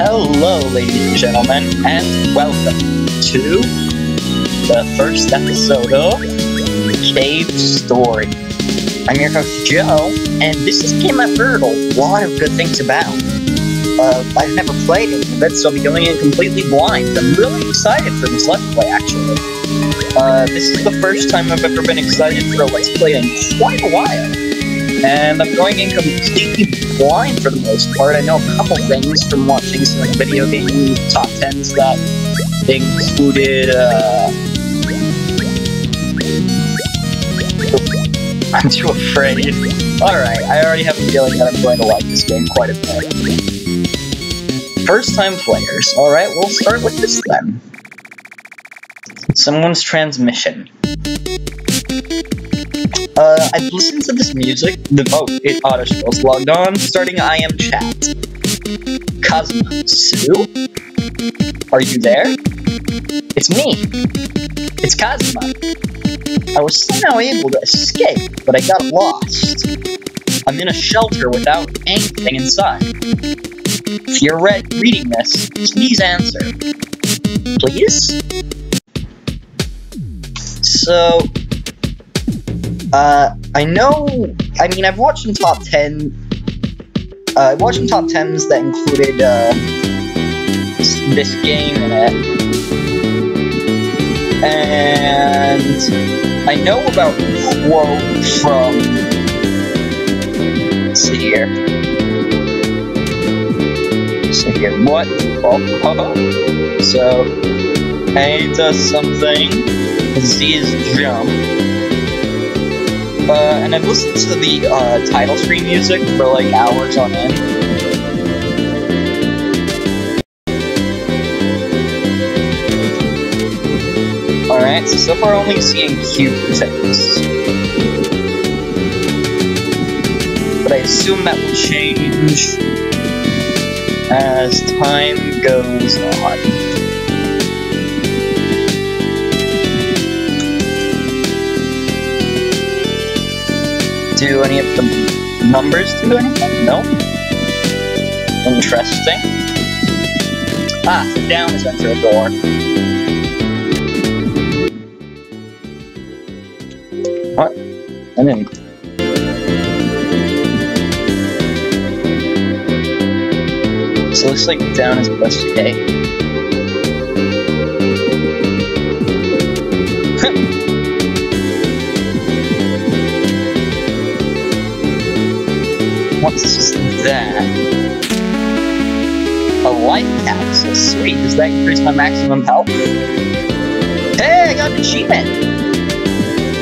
Hello, ladies and gentlemen, and welcome to the first episode of Cave Story. I'm your host, Joe, and this is game I've heard a lot of good things about. Uh, I've never played it, so I'll be going in completely blind. I'm really excited for this Let's Play, actually. Uh, this is the first time I've ever been excited for a Let's Play in quite a while and I'm going in completely blind for the most part. I know a couple things from watching some like, video game top tens that included. Uh... I'm too afraid. Alright, I already have a feeling that I'm going to like this game quite a bit. First time players. Alright, we'll start with this then. Someone's transmission. Uh, I've listened to this music. The oh, it auto scrolls. Logged on. Starting I am chat. Kazuma Sue? Are you there? It's me. It's Kazuma. I was somehow able to escape, but I got lost. I'm in a shelter without anything inside. If you're read reading this, please answer. Please? So, uh, I know. I mean, I've watched some top ten. Uh, I watched some top tens that included uh, this game in it, and I know about quote from. Let's see here. See here. What? Oh, so, A does something. Z is jump. Uh, and I've listened to the uh, title screen music for like hours on end. Alright, so so far only seeing cute things. But I assume that will change as time goes on. Do any of the numbers do anything? No? Interesting. Ah, down is enter a door. What? I didn't. So it looks like down is plus A. What's that? A life capsule. Sweet. Does that increase my maximum health? Hey, I got an achievement!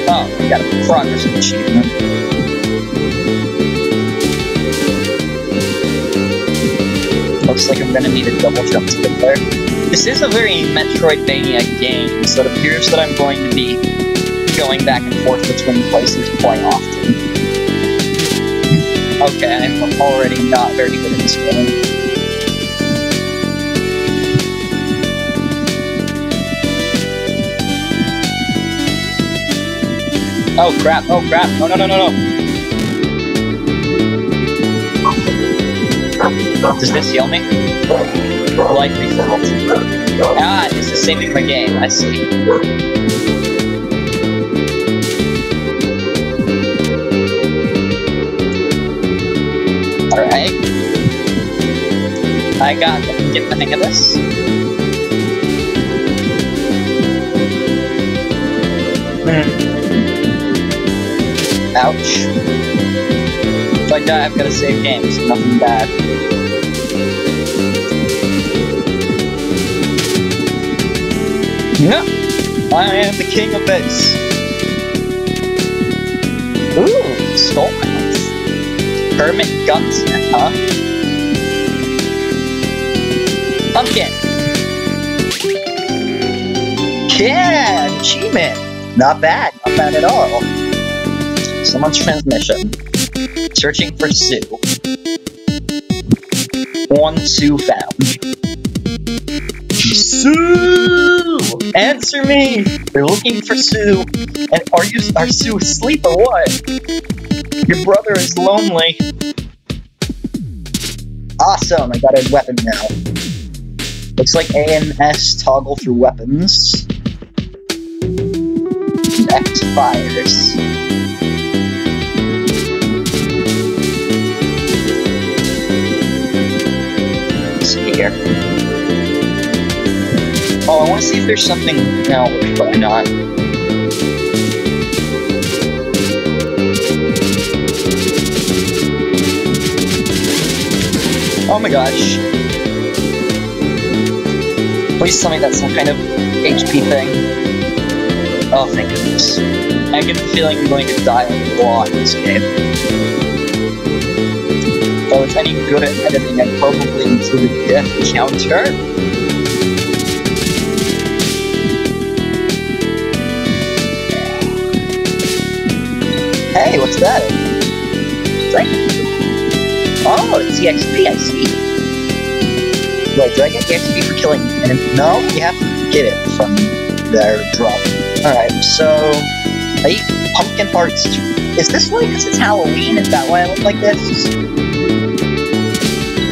Oh, I got a progress achievement. Looks like I'm gonna need a double jump to get there. This is a very Metroidvania game, so it appears that I'm going to be going back and forth between places quite often. Okay, I'm already not very good at this game. Oh crap, oh crap, no no no no no! Does this heal me? Life refill. Ah, this is saving my game, I see. I got get the hang of this. Ouch. If I die, I've got to save games. Nothing bad. No! I am the king of this! Ooh, stole Hermit Gunsmith, huh? Pumpkin! Yeah! Achievement! Not bad, not bad at all. Someone's transmission. Searching for Sue. One Sue found. Sue! Answer me! They're looking for Sue. And are you are Sue asleep or what? Your brother is lonely. Awesome, I got a weapon now. Looks like A and S toggle through weapons. X fires. See here. Oh, I want to see if there's something. No, probably not. Oh my gosh. Please tell me that's some kind of HP thing. Oh, thank goodness. I get the feeling I'm going to die a lot in this game. If I was any good at editing, I'd probably include a death counter. Hey, what's that? Thank you. Oh, it's EXP, I see. Wait, do I get EXP for killing enemies? No, you have to get it from their drop. Alright, so... I eat pumpkin parts too. Is this why because it's Halloween? Is that why I look like this?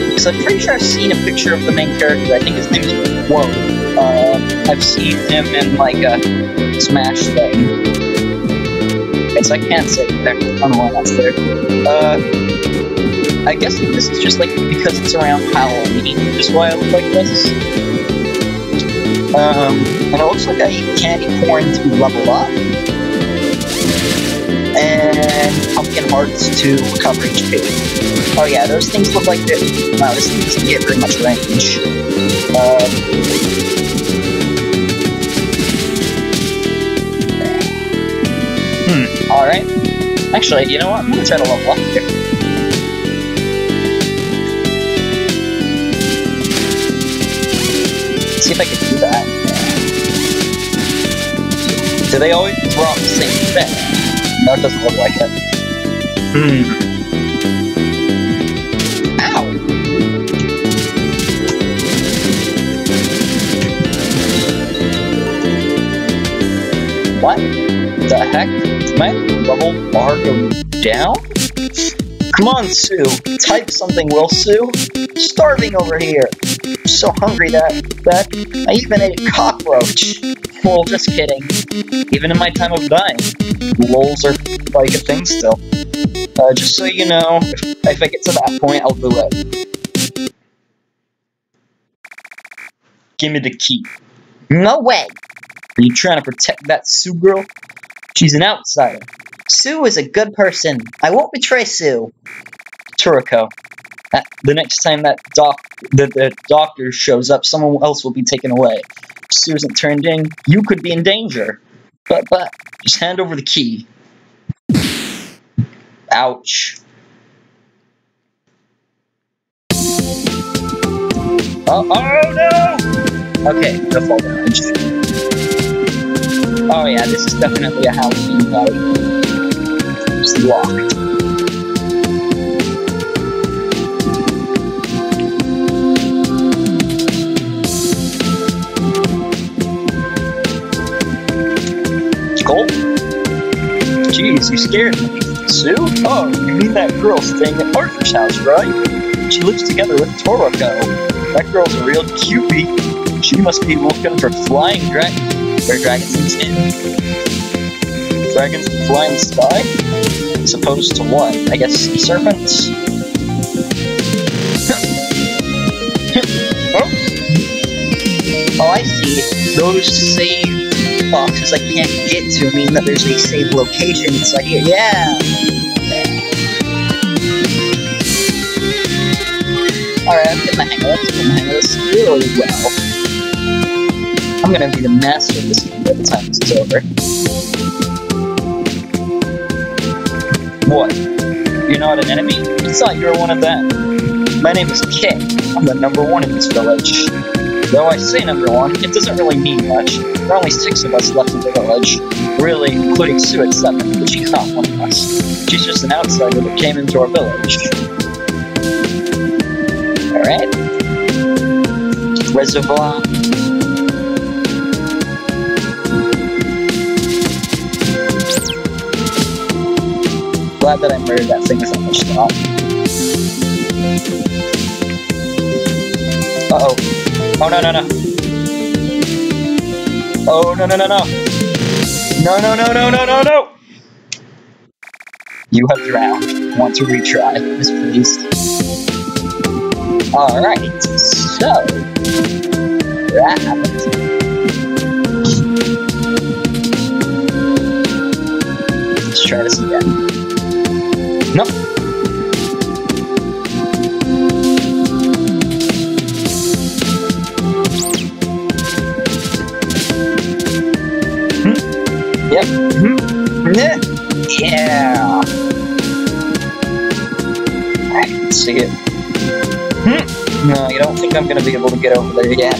Because I'm pretty sure I've seen a picture of the main character. I think his name is Whoa. Uh, I've seen him in like a Smash thing. Okay, so I can't say that. I don't know why that's there. Uh, I guess this is just like because it's around Halloween, is why I look like this. Um, and it looks like I eat candy corn to level up. And pumpkin hearts to recover HP. Oh yeah, those things look like they're... Wow, this thing doesn't get very much range. Um, hmm, alright. Actually, you know what? I'm gonna try to level up here. See if I can do that. Do they always drop the same thing? No, it doesn't look like it. Hmm. Ow! What the heck? Did my level bar go down? Come on, Sue. Type something, will Sue? Starving over here. I'm so hungry that that I even ate a cockroach. Well, just kidding. Even in my time of dying, lols are like a thing still. Uh, just so you know, if, if I get to that point, I'll do it. Give me the key. No way! Are you trying to protect that Sue girl? She's an outsider. Sue is a good person. I won't betray Sue. Toroko. The next time that doc the, the doctor shows up, someone else will be taken away. If isn't turned in, you could be in danger. But but just hand over the key. Ouch. Oh, oh no! Okay, the fall damage. Oh yeah, this is definitely a Halloween vibe. It's locked. Colt? Jeez, you scared me. Sue? Oh, you mean that girl staying at Arthur's house, right? She lives together with Toroko. That girl's a real cutie. She must be looking for flying dra or dragons in tin. Dragons that fly in the sky? As opposed to what? I guess serpents? oh. oh, I see. Those save boxes I can't get to mean that there's a safe location It's like, Yeah! Alright, I'm getting the hang of this. I'm getting the hang of this really well. I'm gonna be the master of this game by the time this is over. What? You're not an enemy? I thought you were one of them. My name is King. I'm the number one in this village. Though I say number one, it doesn't really mean much. There are only six of us left in the village. Really, including Sue at seven, but she's not one of us. She's just an outsider that came into our village. Alright. Reservoir. Glad that I murdered that thing so much thought. Oh no no no. Oh no no no no. No no no no no no no. You have drowned. Want to retry? Yes, please. Alright, so that happened. Let's try this again. Nope. Think I'm gonna be able to get over there yet.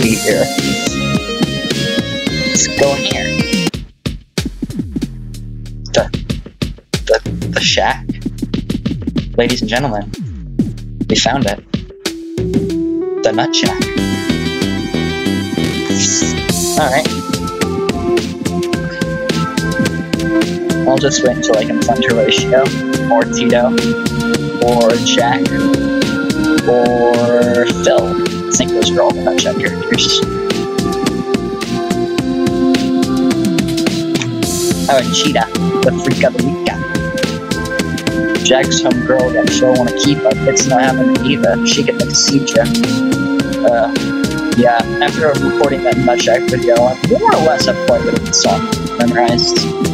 See here. Let's go in here. The, the, the shack. Ladies and gentlemen, we found it. The nut shack. Alright. I'll just wait until I can find Horatio, or Tito, or Jack, or Phil. I think those are all the Nut Shack characters. Oh, Cheetah, the freak of the week. Jack's homegirl got sure want to keep up. It's not happening either. She could exceed you. Uh, yeah, after recording that Nut Shack video, I'm more or less have quite a bit of the song memorized.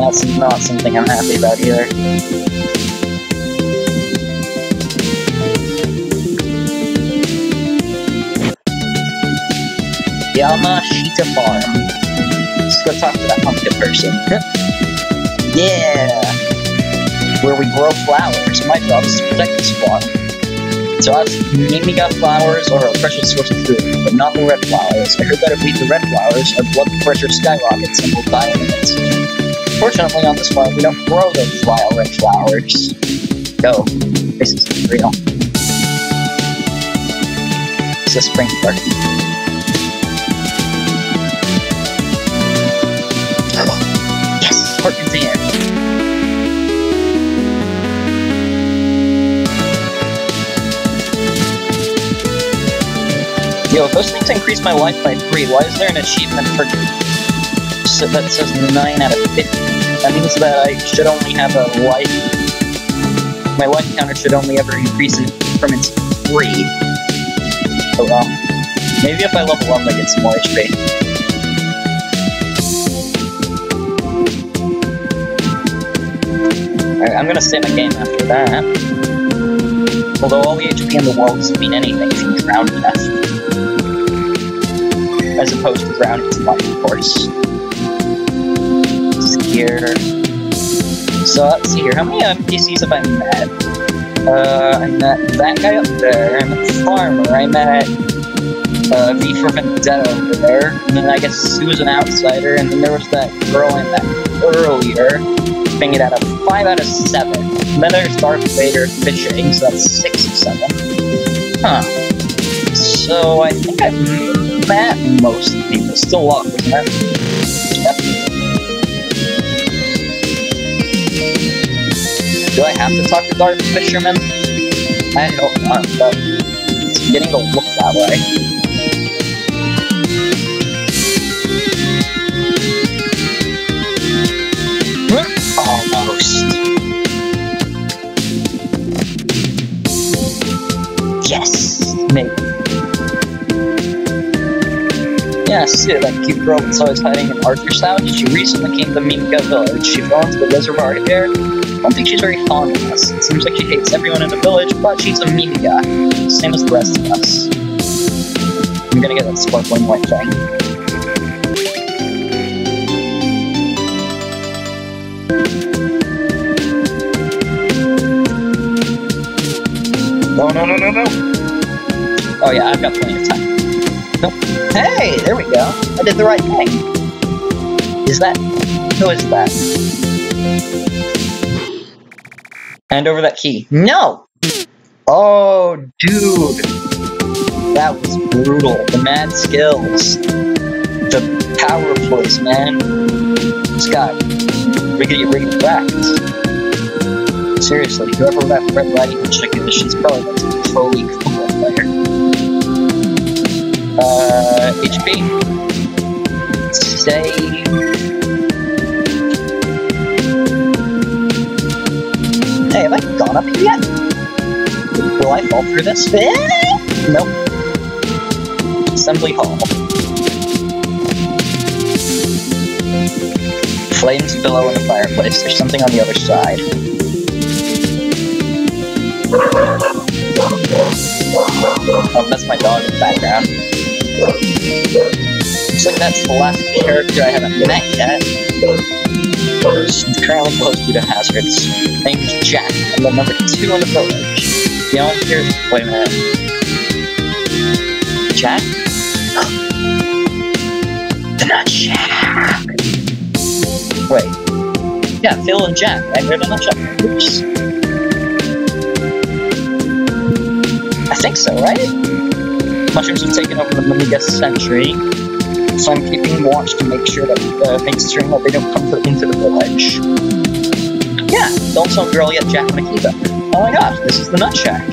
That's not something I'm happy about either. Yamashita Farm. Let's go talk to that pumpkin person. yeah! Where we grow flowers. My job is to protect this farm. To us, Mimiga flowers are a precious source of food, but not the red flowers. I heard that if we eat the red flowers, our blood pressure skyrockets and we'll die in minutes. Unfortunately, on this farm, we don't grow those wild red flowers. No, this is real. It's a spring garden. Oh, yes, Scorpion's in. Yo, those things increase my life by 3. Why is there an achievement for so that says 9 out of 50? Means that I should only have a life. My life counter should only ever increase in increments of three. Oh well. Maybe if I level up, I get some more HP. I'm gonna save my game after that. Although all the HP in the world doesn't mean anything if you drown death. As opposed to drowning to life, of course. Here. So let's see here. How many NPCs have I met? Uh, I met that guy up there. The farmer. I met uh, V for Vendetta over there. And then I guess Sue's an outsider. And then there was that girl I met earlier. Ping it out of 5 out of 7. And then there's Darth Vader fishing, so that's 6 of 7. Huh. So I think I've met most people. Still luck, isn't it? Yep. Do I have to talk to Darth Fisherman? I don't know, but it's getting to look that way. Almost. Yes, maybe. Yeah, see that cute girl that's always hiding in Arthur's house. She recently came to Mimiga village. She fell into the reservoir here. I don't think she's very fond of us. It seems like she hates everyone in the village, but she's a Mimiga, same as the rest of us. I'm gonna get that sparkling white thing. No, no, no, no, no. Oh yeah, I've got plenty of time. Nope. Hey, there we go. I did the right thing. Is that? Who is that? Hand over that key. No! Oh, dude. That was brutal. The mad skills. The Power plays, man. Scott, we gotta get ready wrecked. Seriously, whoever left Red Riding Hood check it, she's probably like a pro league football player. Uh, HP. Save. Gone up yet? Will I fall through this? Eh? Nope. Assembly Hall. Flames below in the fireplace. There's something on the other side. Oh, that's my dog in the background. Looks like that's the last character I haven't met yet. He's currently close due to hazards. Named Jack. I'm the number two in the village. The here. Wait a minute. Jack? the Nut Shack! Wait. Yeah, Phil and Jack. I heard a Nut Shack. Oops. I think so, right? Mushrooms have taken over the Mimiga Century, so I'm keeping watch to make sure that uh, make sure that they don't come to, into the village. Yeah, don't tell girl yet, Jack Makita. Oh my gosh, this is the Nut Shack.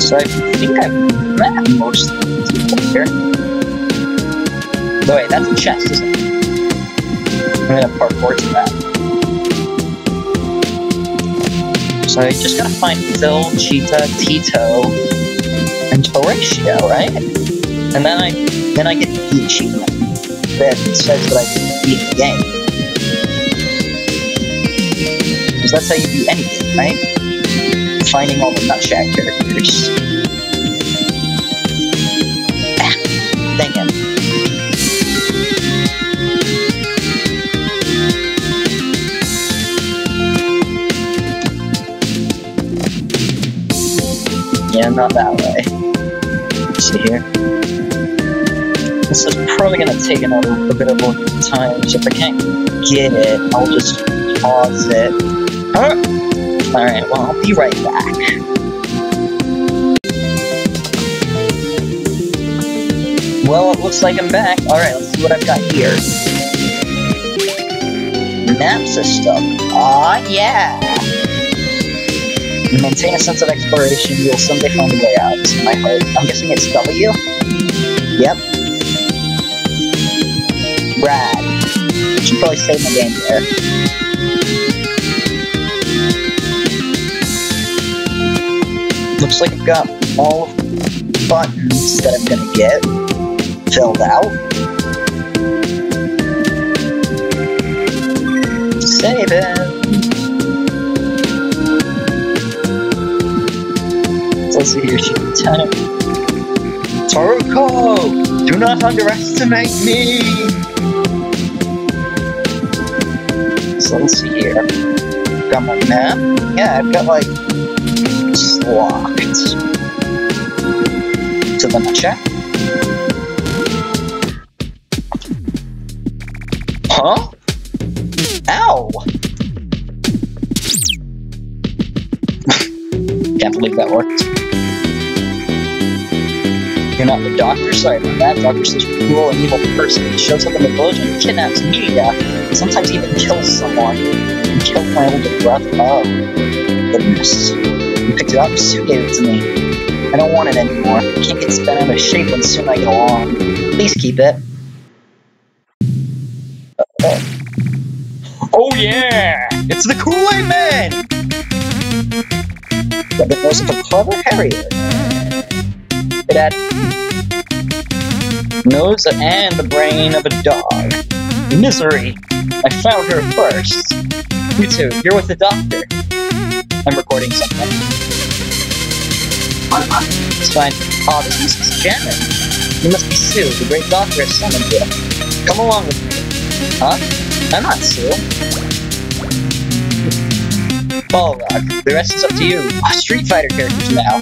So I think I've met most of the people here. Wait, that's a chest, isn't it? I'm gonna parkour to that. So I just gotta find Phil, Cheetah, Tito, and Horatio, right? And then I then I get the achievement that says that I beat the game. Because that's how you do anything, right? Finding all the Nut Shack characters. Ah, dang it. Yeah, not that way. See here. This is probably gonna take another a bit of time, so if I can't get it, I'll just pause it. Oh, huh? Alright, well, I'll be right back. Well, it looks like I'm back. Alright, let's see what I've got here. Map system. Aw, yeah! Maintain a sense of exploration, you'll someday find a way out. It's my heart. I'm guessing it's W? Yep. Rad. Should probably save my game there. Looks like I've got all the buttons that I'm gonna get filled out. Save it. Let's see here, she can tell. Toroko! Do not underestimate me! So let's see here. Got my map. Yeah, I've got like locked to the nut shack. Huh? Ow! Can't believe that worked. You're not the doctor? Sorry about that. Doctor's such a cruel and evil person. He shows up in the village and kidnaps media. Sometimes even kills someone. He killed my older brother. Oh, goodness. He picked it up, Sue gave it to me. I don't want it anymore. I can't get spent out of shape when soon I go on. Please keep it. Oh yeah! It's the Kool-Aid Man! Nose of a clever It had nose and the brain of a dog. Misery! I found her first. You too. you're with the doctor. I'm recording something. It's fine. Oh, this is Janet. You must be Sue, the great doctor has summoned you. Come along with me. Huh? I'm not Sue. Balrog, the rest is up to you. Oh, Street Fighter characters now.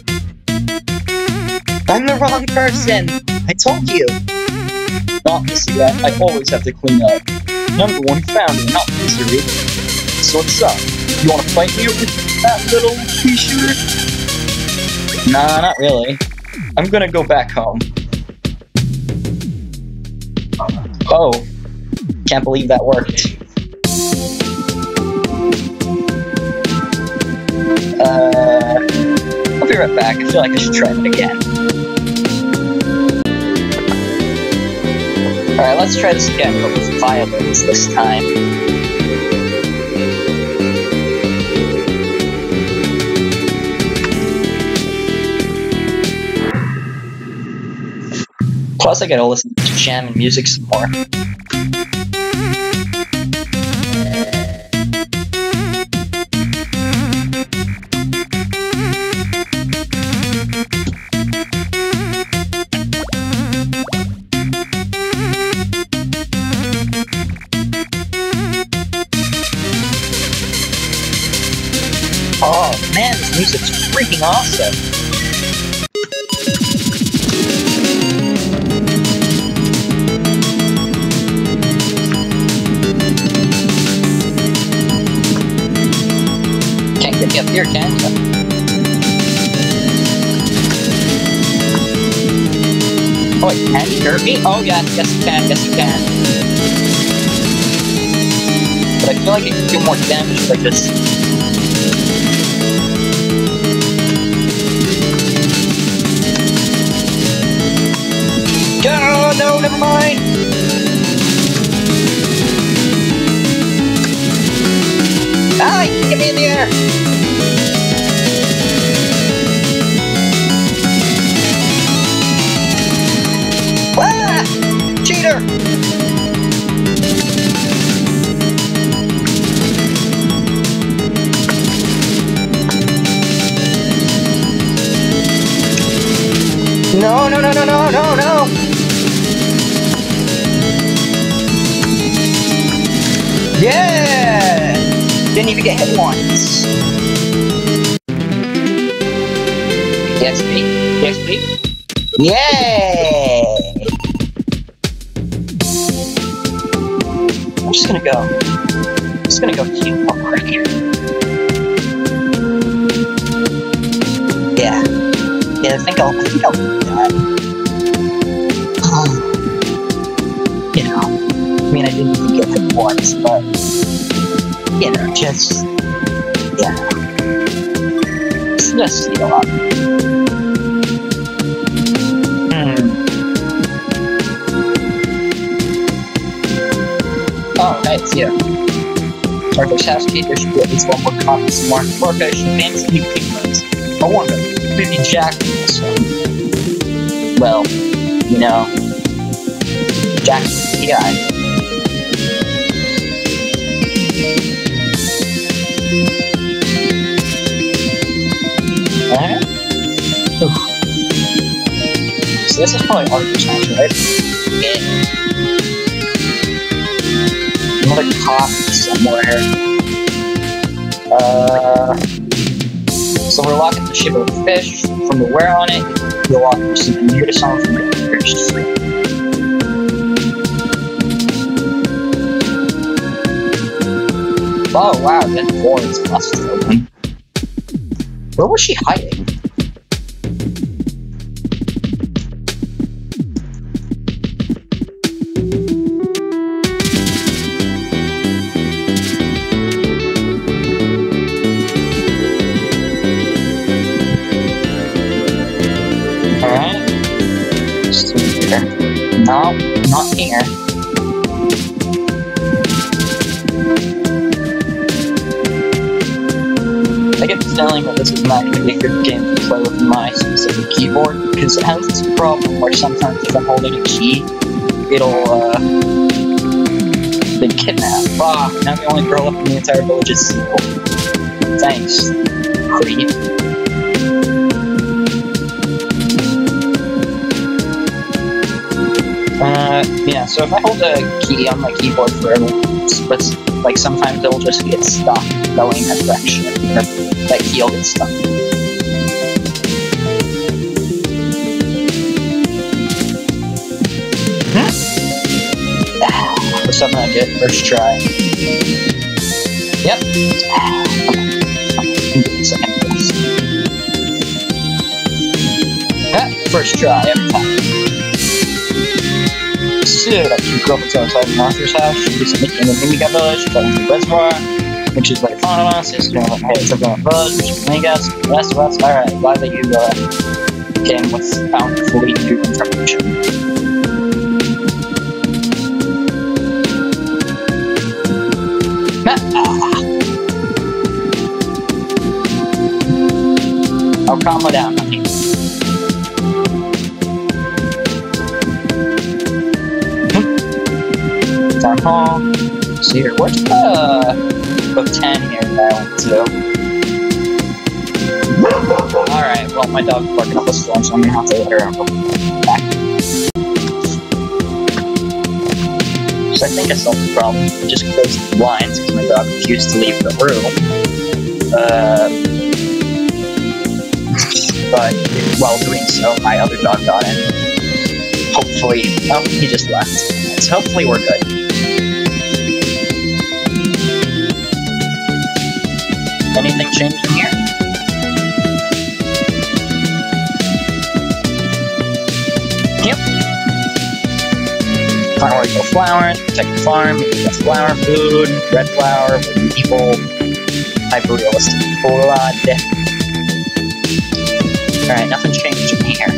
I'm the wrong person! I told you! Not see that, I always have to clean up. The one found it, not Misery. So what's up? You wanna fight me with that little shooter? Nah, not really. I'm gonna go back home. Oh, can't believe that worked. Uh, I'll be right back. I feel like I should try it again. Alright, let's try this again, but with violins this time. Plus, I gotta listen to jam and music some more. Freaking awesome! up here, can you? Oh wait, can hurt me? Oh yeah, yes you can, yes you can. But I feel like I can do more damage like this. No, never mind! Ah, get me in the air! Cheater! No, no, no, no, no, no, Yeah! Didn't even get hit once. Yes, me. Yes, me. Yeah! I'm just gonna go. I'm just gonna go heal up here. Yeah. Yeah, I think I'll, I think I'll do that. Um, I I didn't even get hit once, but, you know, just, yeah. Just heal up. it's here. Marcos has key, there should be at least one more copy more Marcos names new penguins. I wonder, maybe Jack also. Well, you know, Jack's the So this is probably Arthur's house, right? Yeah another cop somewhere. Uh, so we're locking the ship of fish from the wear on it. We're locking something near to song from the fish. Oh wow, that door is busted open. Where was she hiding? No, not here. I get the feeling that this is not going to be a good game to play with my specific keyboard, because it has this problem where sometimes if I'm holding a key, it'll, uh, be kidnapped. Ah, now the only girl up in the entire village is. Thanks, creep. Uh, yeah, so if I hold a key on my keyboard for splits, like sometimes it'll just get stuck going that direction, that key will get stuck. Hmm? Ah, something I get first try. Yep. Ah, first try every time. Suit. I keep girlfriends outside of Arthur's house. She recently came to Mimiga Village. She fell into the reservoir, which is very fond of us. She's like, hey, something like village, which is Mimigas. Yes, well, that's alright. Glad that you uh, came with bountifully new information. Oh, calm her down, hall. See here. Where's the book 10 here that I went to? Alright, well, my dog's barking up a storm, so I'm gonna have to let her out. back. So I think I solved the problem. I just closed the blinds because my dog refused to leave the room. Uh, but while doing so, my other dog got in. Hopefully, oh, he just left. So hopefully we're good. Anything changed in here? Yep. Prioritial flowers, protect the farm, that's flower food, red flower, people, hyper-realistic blood. Alright, nothing changed in here.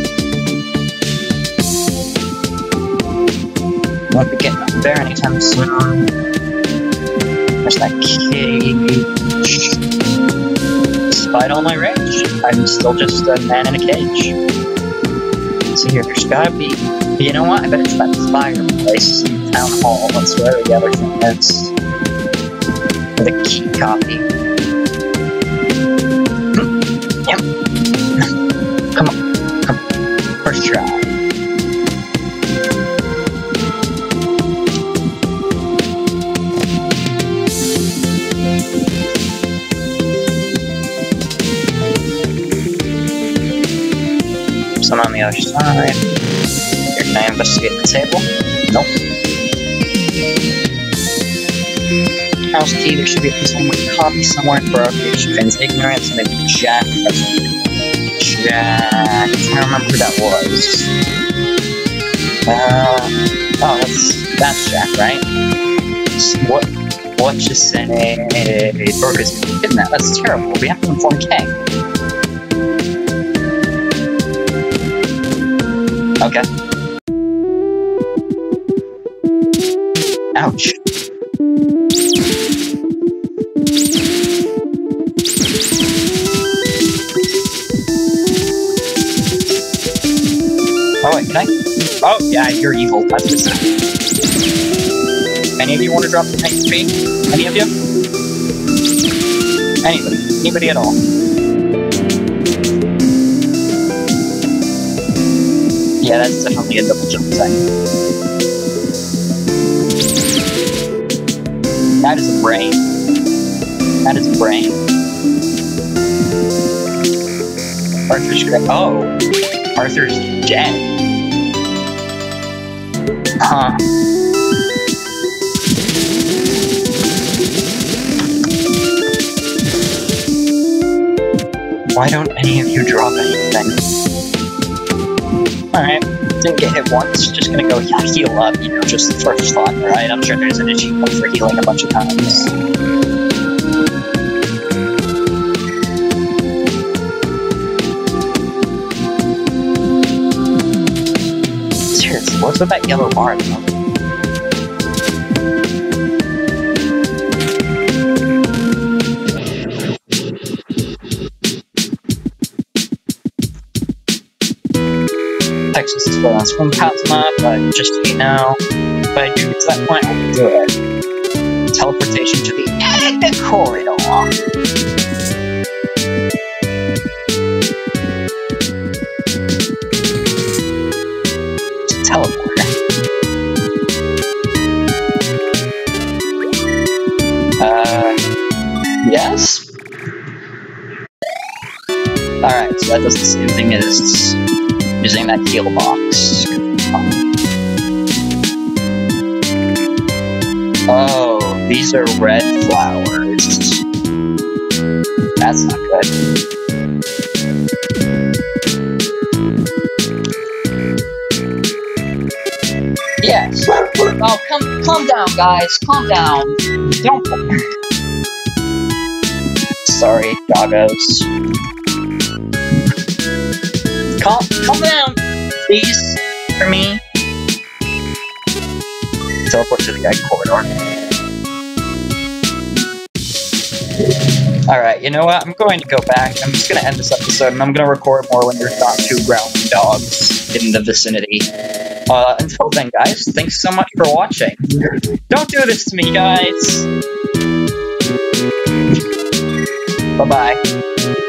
Won't be getting up there anytime soon. There's that cage. Despite all my rage, I'm still just a man in a cage. So here, there's gotta be. You know what? I bet it's that fireplace in the town hall. That's where the other thing is. The key copy. The other side. Here, can I investigate the table? Nope. House key, there should be a piece of one copy somewhere for fans ignorance, maybe Jack. Jack. I can't remember who that was. Uh, oh, that's that's Jack, right? What? What you say? Eh, eh, eh, Burger's kidnapped. That's terrible. We have to inform King. Okay. Ouch. Oh wait, can I? Oh yeah, you're evil. That's what's up. Any of you want to drop the tank speed? Any of you? Anybody? Anybody at all? Yeah, that's definitely a double jump thing. That is a brain. That is a brain. Arthur's gra- Oh, Arthur's dead. Huh. Why don't any of you drop anything? Alright, didn't get hit once, just gonna go heal up, you know, just for fun, right? I'm sure there's an achievement for healing a bunch of times. Seriously, what's with that yellow bar? Texas is full on swim but just you know, if I do get to that point, I'll do it. Teleportation to the end of the corridor. Uh, yes? Alright, so that does the same thing as using that heal box. Oh, these are red flowers. That's not good. Yes. Oh, come, calm down, guys. Calm down. Don't. Sorry, doggos. Calm, calm down, please, for me. Teleport to the egg corridor. Alright, you know what? I'm going to go back. I'm just going to end this episode, and I'm going to record more when there's not two growling dogs in the vicinity. Uh, until then, guys, thanks so much for watching. Don't do this to me, guys! Bye-bye.